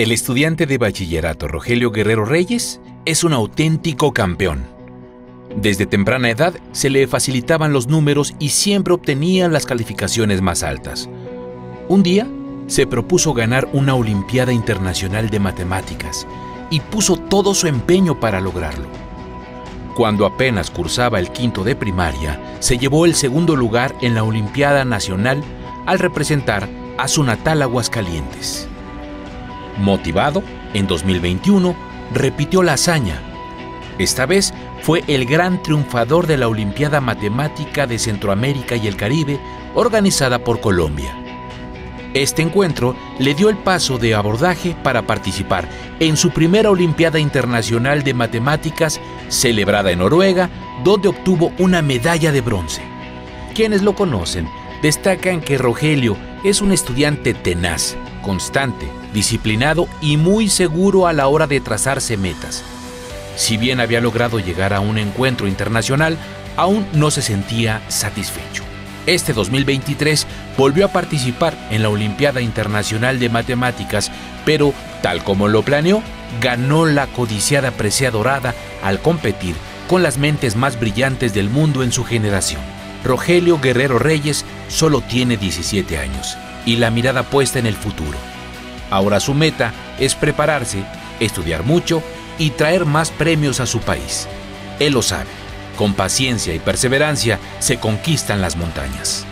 El estudiante de bachillerato Rogelio Guerrero Reyes es un auténtico campeón. Desde temprana edad se le facilitaban los números y siempre obtenía las calificaciones más altas. Un día se propuso ganar una Olimpiada Internacional de Matemáticas y puso todo su empeño para lograrlo. Cuando apenas cursaba el quinto de primaria, se llevó el segundo lugar en la Olimpiada Nacional al representar a su natal Aguascalientes. Motivado, en 2021 repitió la hazaña. Esta vez fue el gran triunfador de la Olimpiada Matemática de Centroamérica y el Caribe organizada por Colombia. Este encuentro le dio el paso de abordaje para participar en su primera Olimpiada Internacional de Matemáticas celebrada en Noruega, donde obtuvo una medalla de bronce. Quienes lo conocen destacan que Rogelio es un estudiante tenaz, constante, disciplinado y muy seguro a la hora de trazarse metas. Si bien había logrado llegar a un encuentro internacional, aún no se sentía satisfecho. Este 2023 volvió a participar en la Olimpiada Internacional de Matemáticas, pero, tal como lo planeó, ganó la codiciada presea dorada al competir con las mentes más brillantes del mundo en su generación. Rogelio Guerrero Reyes solo tiene 17 años y la mirada puesta en el futuro. Ahora su meta es prepararse, estudiar mucho y traer más premios a su país. Él lo sabe. Con paciencia y perseverancia se conquistan las montañas.